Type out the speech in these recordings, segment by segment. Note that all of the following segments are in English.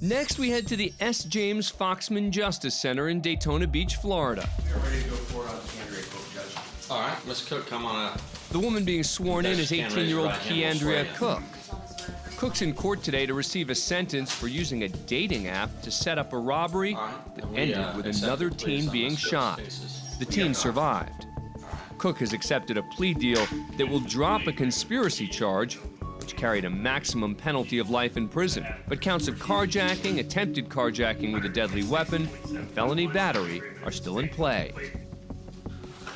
Next, we head to the S. James Foxman Justice Center in Daytona Beach, Florida. We are ready to go forward on Andrea Cook, Judge. All right, Miss Cook, come on up. The woman being sworn in is 18 year old right Ky'Andrea Cook. Cook's in court today to receive a sentence for using a dating app to set up a robbery All right, that and we, ended uh, with another teen being shot. cases. The teen survived. Cook has accepted a plea deal that will drop a conspiracy charge, which carried a maximum penalty of life in prison. But counts of carjacking, attempted carjacking with a deadly weapon, and felony battery are still in play.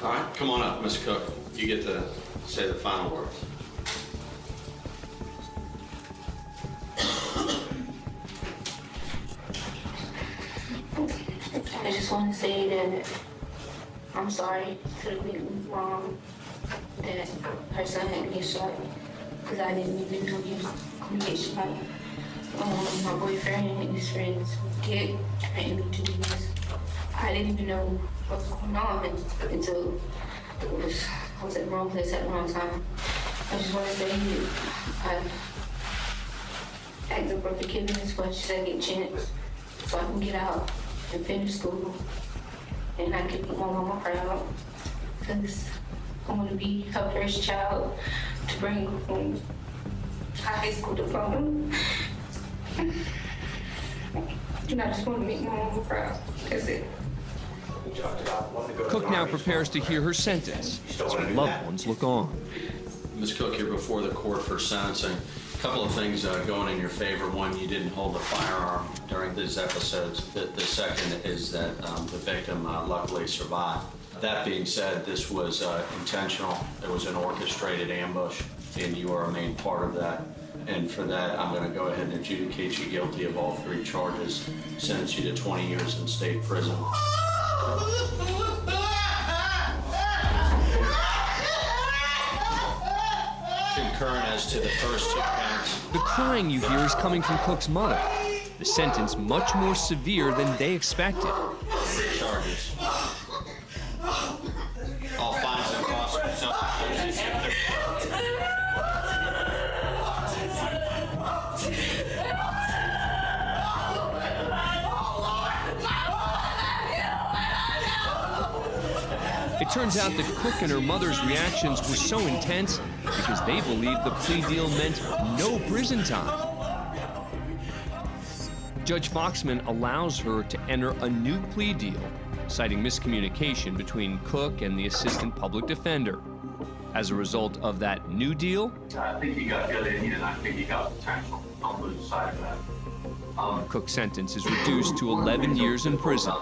All right, come on up, Miss Cook. You get to say the final words. I just want to say that I'm sorry to the people wrong that her son had to get shot because I didn't even know he was going. Um, my boyfriend and his friends get threatened me to do this. I didn't even know what was going on until it was, I was at the wrong place at the wrong time. I just want to say I asked for forgiveness for I get chance so I can get out and finish school and I can make my mama proud because I want to be her first child to bring home a high school diploma. And I just want to make my mama proud. That's it. Cook now prepares to hear her sentence as her loved ones look on. Ms. Cook, you're before the court for sentencing. Couple of things uh, going in your favor. One, you didn't hold a firearm during these episodes. The, the second is that um, the victim uh, luckily survived. That being said, this was uh, intentional. It was an orchestrated ambush, and you are a main part of that. And for that, I'm going to go ahead and adjudicate you guilty of all three charges, sentence you to 20 years in state prison. Concurrent as to the first two counts. The crying you hear is coming from Cook's mother. The sentence much more severe than they expected. Charges. It turns out that Cook and her mother's reactions were so intense because they believed the plea deal meant no prison time. Judge Foxman allows her to enter a new plea deal, citing miscommunication between Cook and the assistant public defender. As a result of that new deal, I think he got you, and I think he got potential. I'll lose sight of that. Um, Cook's sentence is reduced to 11 years in prison.